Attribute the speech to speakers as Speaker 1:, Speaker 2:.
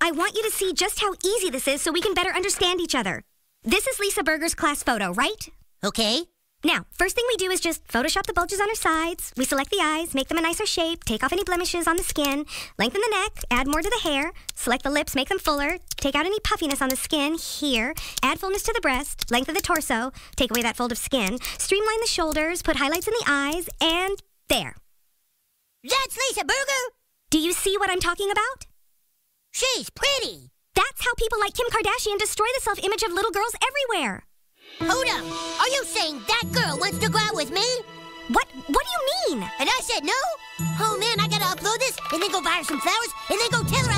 Speaker 1: I want you to see just how easy this is so we can better understand each other. This is Lisa Berger's class photo, right?
Speaker 2: Okay.
Speaker 1: Now, first thing we do is just Photoshop the bulges on her sides. We select the eyes, make them a nicer shape, take off any blemishes on the skin, lengthen the neck, add more to the hair, select the lips, make them fuller, take out any puffiness on the skin here, add fullness to the breast, lengthen the torso, take away that fold of skin, streamline the shoulders, put highlights in the eyes, and there.
Speaker 2: That's Lisa Berger.
Speaker 1: Do you see what I'm talking about?
Speaker 2: She's pretty.
Speaker 1: That's how people like Kim Kardashian destroy the self image of little girls everywhere.
Speaker 2: Hold up. Are you saying that girl wants to go out with me?
Speaker 1: What what do you mean?
Speaker 2: And I said no? Oh man, I gotta upload this and then go buy her some flowers and then go tell her I love her.
Speaker 1: Butters!